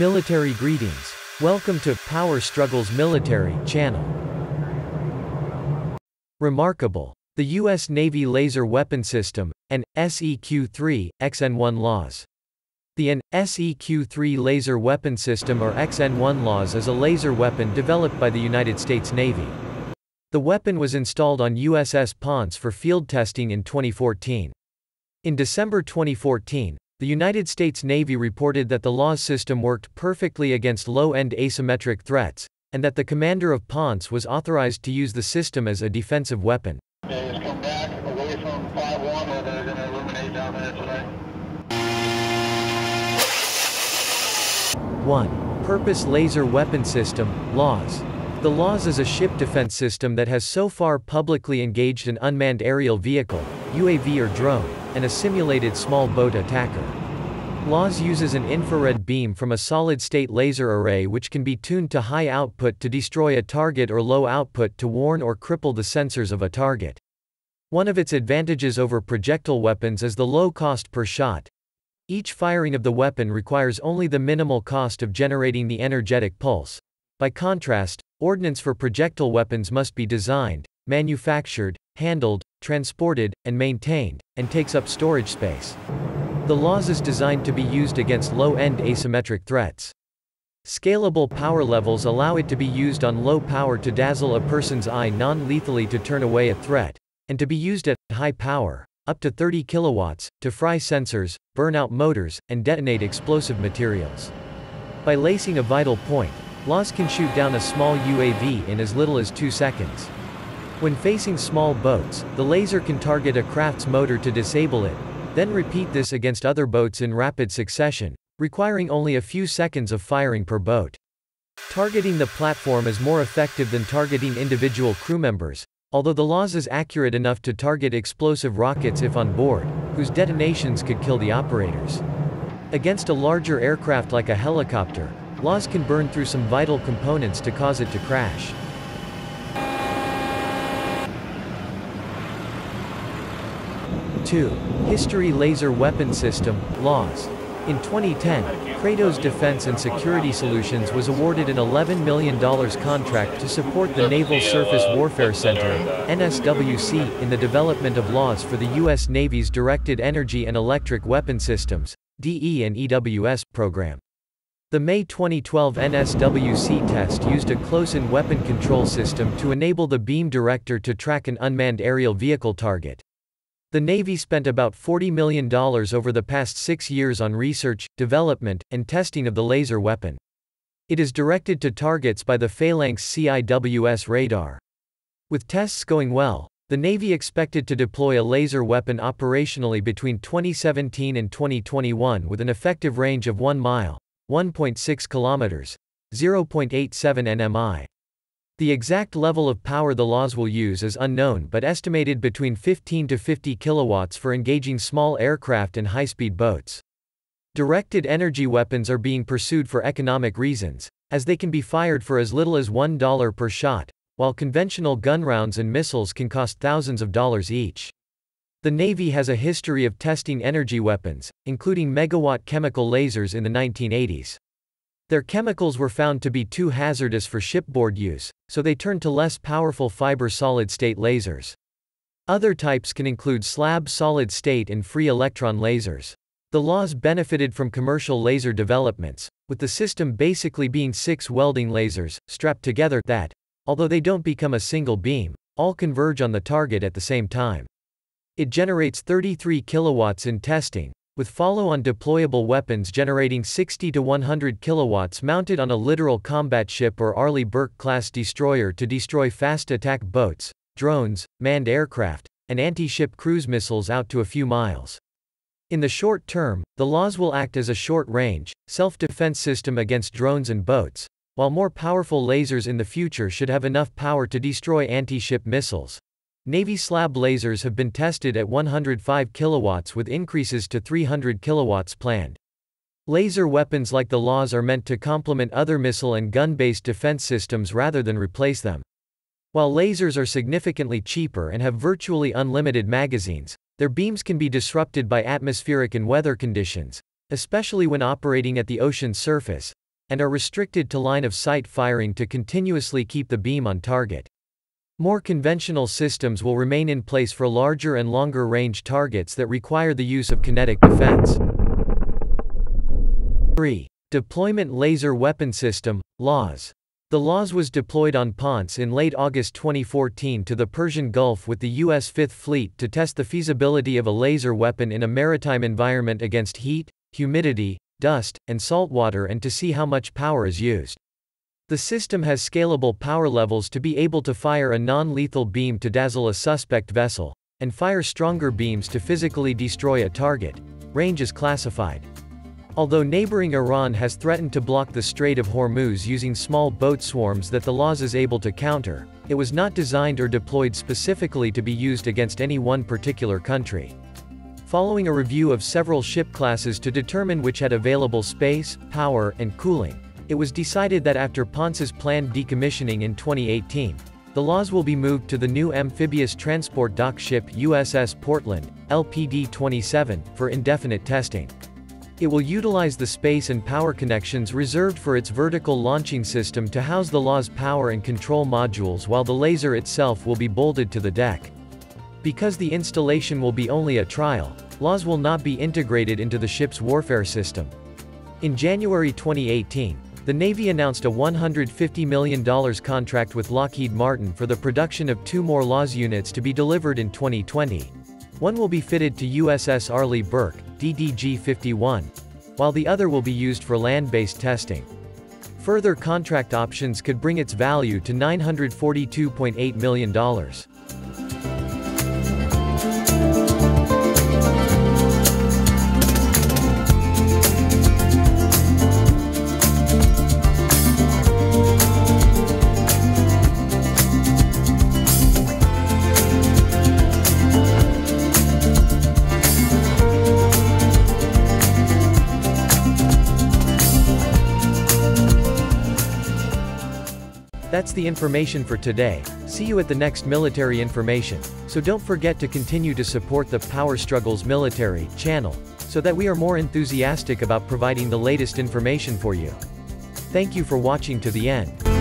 Military greetings. Welcome to Power Struggles Military channel. Remarkable. The U.S. Navy Laser Weapon System, AN SEQ-3, XN-1 laws. The AN SEQ-3 Laser Weapon System or XN-1 laws is a laser weapon developed by the United States Navy. The weapon was installed on USS Ponce for field testing in 2014. In December 2014, the United States Navy reported that the laws system worked perfectly against low-end asymmetric threats, and that the commander of Ponce was authorized to use the system as a defensive weapon. They just come back away from 5-1 or they're going to illuminate down there today. 1. Purpose Laser Weapon System, LAWS. The LAWS is a ship defense system that has so far publicly engaged an unmanned aerial vehicle, UAV or drone, and a simulated small boat attacker. LAWS uses an infrared beam from a solid-state laser array which can be tuned to high output to destroy a target or low output to warn or cripple the sensors of a target. One of its advantages over projectile weapons is the low cost per shot. Each firing of the weapon requires only the minimal cost of generating the energetic pulse. By contrast, ordnance for projectile weapons must be designed, manufactured, handled, transported, and maintained, and takes up storage space. The laws is designed to be used against low-end asymmetric threats. Scalable power levels allow it to be used on low power to dazzle a person's eye non-lethally to turn away a threat, and to be used at high power, up to 30 kilowatts, to fry sensors, burn out motors, and detonate explosive materials. By lasing a vital point, LAWS can shoot down a small UAV in as little as 2 seconds. When facing small boats, the laser can target a craft's motor to disable it, then repeat this against other boats in rapid succession, requiring only a few seconds of firing per boat. Targeting the platform is more effective than targeting individual crew members, although the laws is accurate enough to target explosive rockets if on board, whose detonations could kill the operators. Against a larger aircraft like a helicopter, laws can burn through some vital components to cause it to crash. Two. History Laser Weapon System, LAWS. In 2010, Kratos Defense and Security Solutions was awarded an $11 million contract to support the Naval Surface Warfare Center, NSWC, in the development of laws for the U.S. Navy's Directed Energy and Electric Weapon Systems, DE and EWS, program. The May 2012 NSWC test used a close-in weapon control system to enable the beam director to track an unmanned aerial vehicle target. The Navy spent about $40 million over the past six years on research, development, and testing of the laser weapon. It is directed to targets by the Phalanx CIWS radar. With tests going well, the Navy expected to deploy a laser weapon operationally between 2017 and 2021 with an effective range of 1 mile, 1.6 kilometers, 0.87 nmi. The exact level of power the laws will use is unknown but estimated between 15 to 50 kilowatts for engaging small aircraft and high-speed boats. Directed energy weapons are being pursued for economic reasons, as they can be fired for as little as $1 per shot, while conventional gun rounds and missiles can cost thousands of dollars each. The Navy has a history of testing energy weapons, including megawatt chemical lasers in the 1980s. Their chemicals were found to be too hazardous for shipboard use, so they turned to less powerful fiber solid-state lasers. Other types can include slab solid-state and free electron lasers. The laws benefited from commercial laser developments, with the system basically being six welding lasers, strapped together, that, although they don't become a single beam, all converge on the target at the same time. It generates 33 kilowatts in testing, with follow-on deployable weapons generating 60 to 100 kilowatts mounted on a littoral combat ship or Arleigh Burke-class destroyer to destroy fast attack boats, drones, manned aircraft, and anti-ship cruise missiles out to a few miles. In the short term, the laws will act as a short-range, self-defense system against drones and boats, while more powerful lasers in the future should have enough power to destroy anti-ship missiles. Navy slab lasers have been tested at 105 kilowatts with increases to 300 kilowatts planned. Laser weapons like the laws are meant to complement other missile and gun-based defense systems rather than replace them. While lasers are significantly cheaper and have virtually unlimited magazines, their beams can be disrupted by atmospheric and weather conditions, especially when operating at the ocean's surface, and are restricted to line-of-sight firing to continuously keep the beam on target. More conventional systems will remain in place for larger and longer range targets that require the use of kinetic defense. 3. Deployment Laser Weapon System, LAWS. The LAWS was deployed on Ponce in late August 2014 to the Persian Gulf with the U.S. Fifth Fleet to test the feasibility of a laser weapon in a maritime environment against heat, humidity, dust, and salt water and to see how much power is used. The system has scalable power levels to be able to fire a non-lethal beam to dazzle a suspect vessel, and fire stronger beams to physically destroy a target. Range is classified. Although neighboring Iran has threatened to block the Strait of Hormuz using small boat swarms that the LAWS is able to counter, it was not designed or deployed specifically to be used against any one particular country. Following a review of several ship classes to determine which had available space, power, and cooling, it was decided that after Ponce's planned decommissioning in 2018, the LAWS will be moved to the new amphibious transport dock ship USS Portland, LPD-27, for indefinite testing. It will utilize the space and power connections reserved for its vertical launching system to house the LAWS power and control modules while the laser itself will be bolted to the deck. Because the installation will be only a trial, LAWS will not be integrated into the ship's warfare system. In January 2018, the Navy announced a $150 million contract with Lockheed Martin for the production of two more LAWS units to be delivered in 2020. One will be fitted to USS Arleigh Burke, DDG-51, while the other will be used for land-based testing. Further contract options could bring its value to $942.8 million. The information for today, see you at the next military information, so don't forget to continue to support the Power Struggles Military channel, so that we are more enthusiastic about providing the latest information for you. Thank you for watching to the end.